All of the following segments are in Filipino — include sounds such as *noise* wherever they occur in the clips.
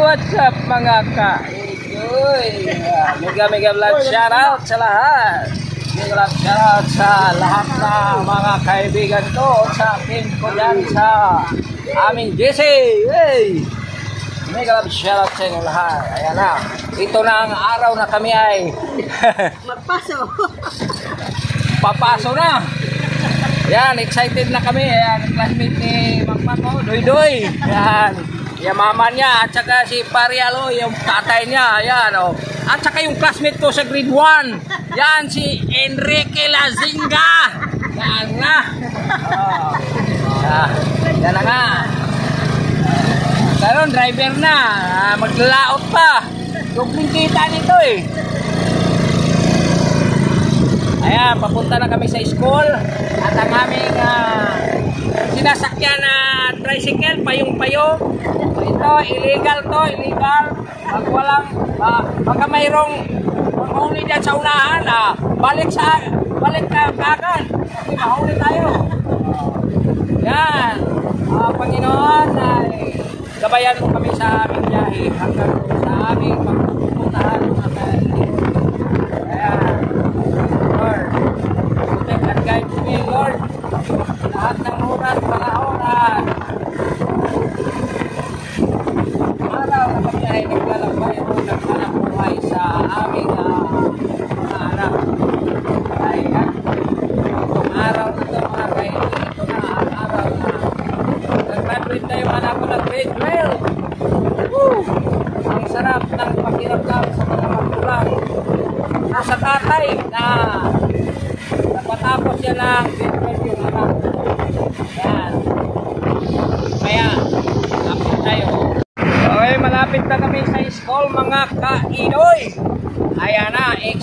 what's up mga ka-enjoy? Mega mega vlog shoutout sa lahat. Mega vlog shoutout sa lahat na mga kaibigan ko sa team ko dyan sa aming. Hey! Mega love shoutout sa inyo lahat. Ayan na. Ito na ang araw na kami ay *laughs* Magpaso. papaso na. Yan, excited na kami. Ayan, classmate ni Magmako, Doy Doy. Yan. Yung mama niya, at saka si Parialo, yung tatay niya. Ayan, oh. At saka yung classmate ko sa grade 1. Yan, si Enrique Lazinga. Yan na. Oh. Yan. Yan na nga. Karon driver na. Ah, maglalaot pa. Dugling kita nito eh. Ayan, papunta na kami sa school at ang aming ah, sinasakyan na tricycle, payong-payong. Ito, illegal to, illegal. Pag walang, ah, baka mayroong mahuli dyan sa unahan, ah, balik sa, balik ka kagad. Kasi mahuli tayo. Yan. Ah, Panginoon, ay gabayan kami sa aming biyahe hanggang sa aming pagpupuntahan mga kaibigan.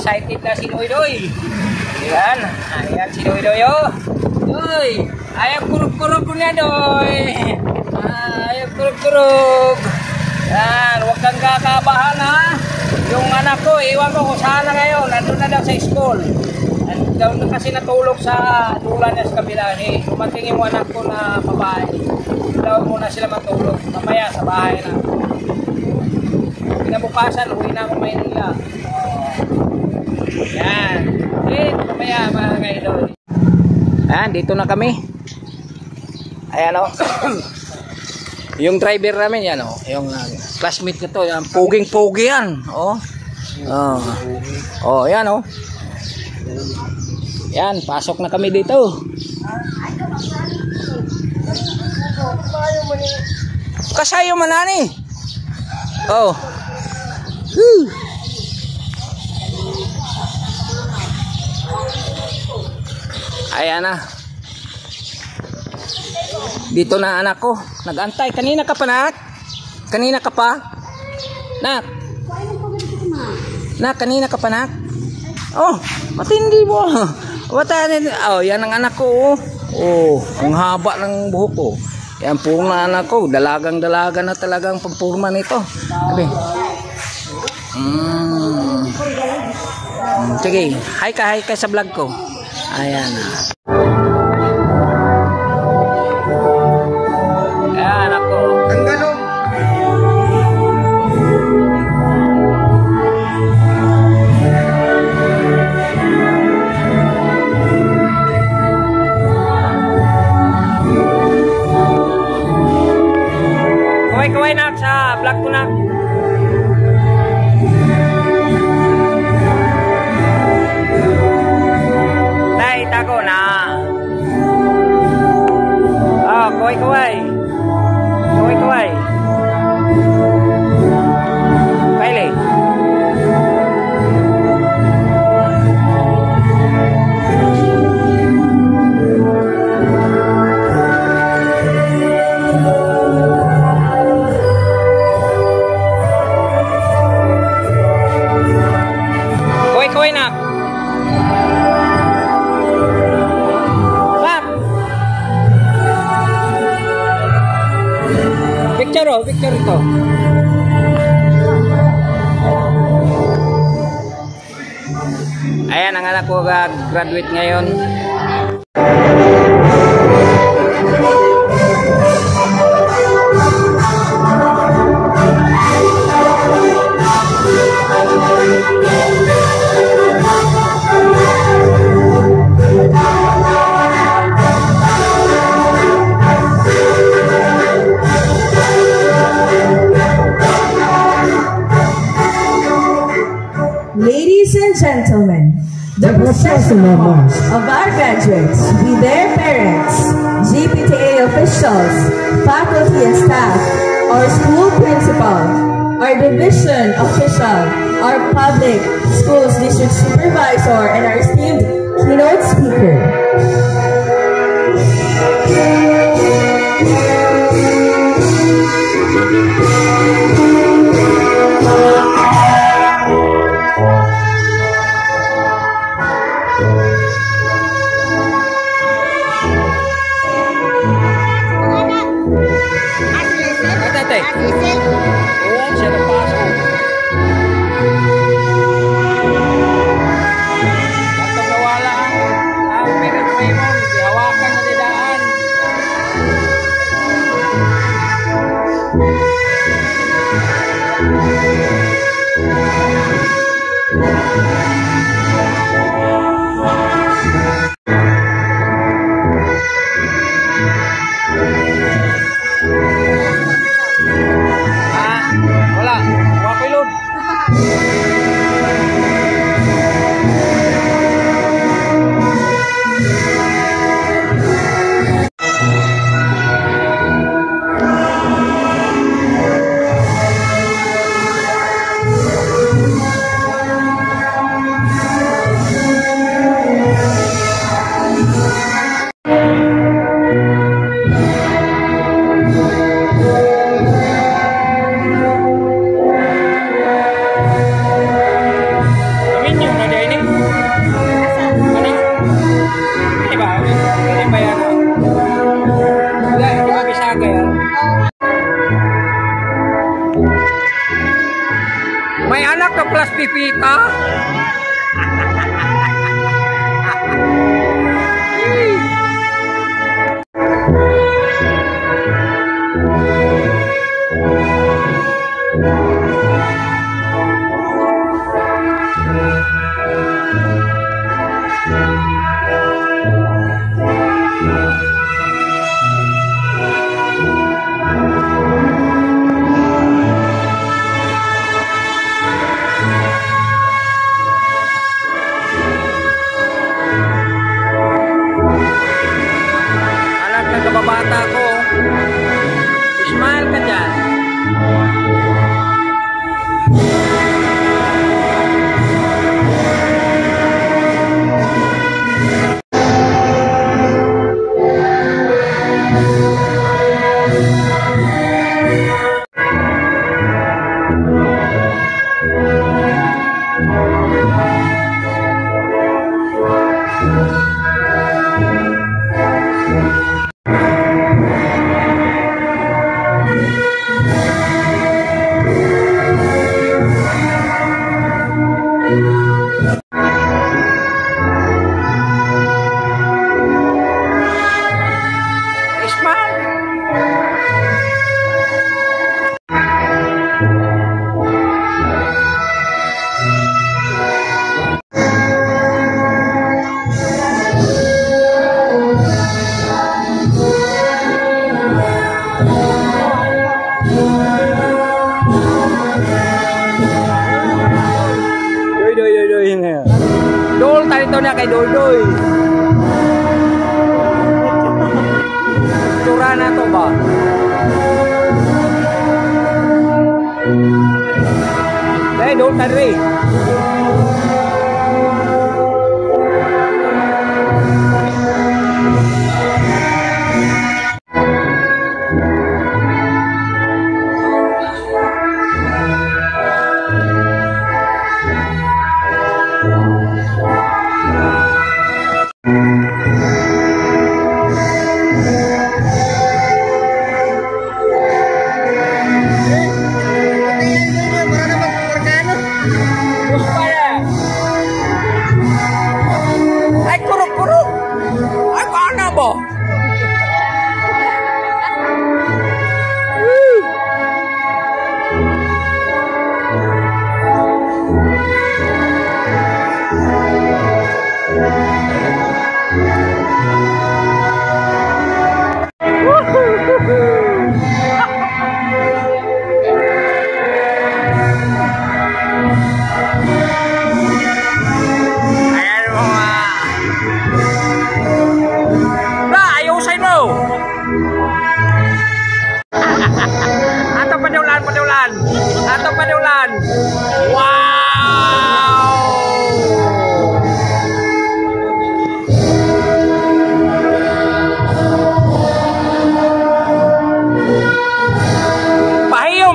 Excited na si Doy-Doy. Ayan, ayan si Doy-Doy oh. Doy, ayaw kurug-kurug ko niya. Ah, ayaw kurug-kurug. Yan, huwag kang kakabahan ha. Yung anak ko, iwan ko kung saan na ngayon. Nandun na daw sa school. Daw na kasi natulog sa tulan niya sa kabila. Eh, dumating yung anak ko na babae. Daw muna sila matulog. Mamaya sa bahay na. Kinabukasan, uwi na ako Maynila. Yan. Eh, mamaya mga kaidol. Ayan, dito na kami. Ayan o. *coughs* yung driver namin yan o. Yung uh, classmate ko to. Yan, puging-pugi yan. O. Oh. Oh, yan o. Yan, pasok na kami dito. Kasayo man ani. Oh. Whew. Ayan na. Dito na anak ko. Nagantay. Kanina ka pa, nak? Kanina ka pa? Nak? Nak, kanina ka pa, nak? Oh, matindi mo. *laughs* Wata Oh, yan ang anak ko. Oh, oh ang haba ng buhok ko. Yan po ang anak ko. Dalagang-dalaga na talagang pampurma nito. Sabi. Mm, Sige, hi ka, hi ka sa vlog ko. Ayan na. Ayan con A. graduate ngayon. Numbers of our graduates with their parents, GPTA officials, faculty and staff, our school principal, our division official, our public schools district supervisor, and our esteemed keynote speaker. Música Dol, tayo to na kay Doy, doy. Tura na to ba?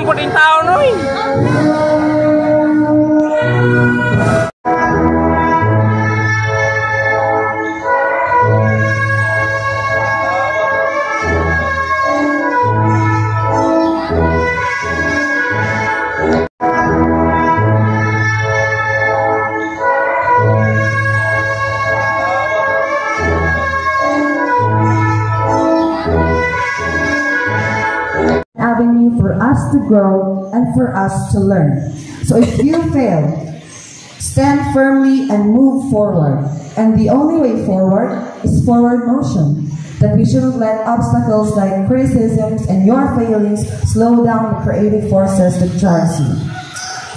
Pahiyom po din tao noy. For us to grow and for us to learn. So if you *laughs* fail, stand firmly and move forward. And the only way forward is forward motion. That we shouldn't let obstacles like criticisms and your failings slow down the creative forces that drives you.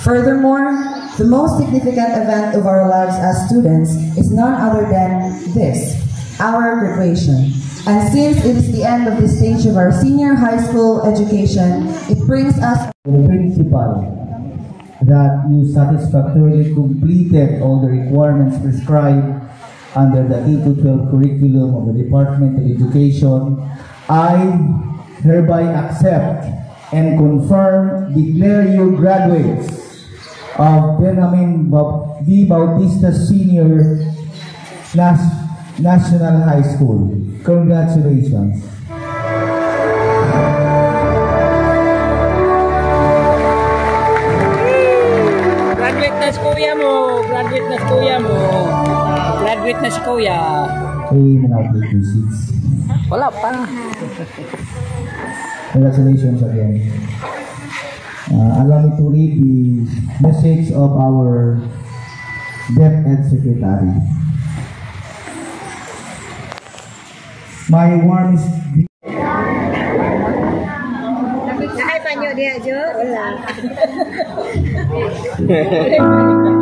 Furthermore, the most significant event of our lives as students is none other than this, our graduation. And since it is the end of the stage of our senior high school education, it brings us the principal that you satisfactorily completed all the requirements prescribed under the 8 to 12 curriculum of the Department of Education, I hereby accept and confirm, declare you graduates of Benjamin V. Bautista Senior Nas- National High School. Congratulations. Graduate na si kuya mo. Graduate na si kuya mo. Graduate na si kuya. Okay, your seats. Wala pa. Congratulations again. Uh, allow me to read the message of our DepEd Secretary. My one is Nakay panyo dia, Jo. Hola. *laughs*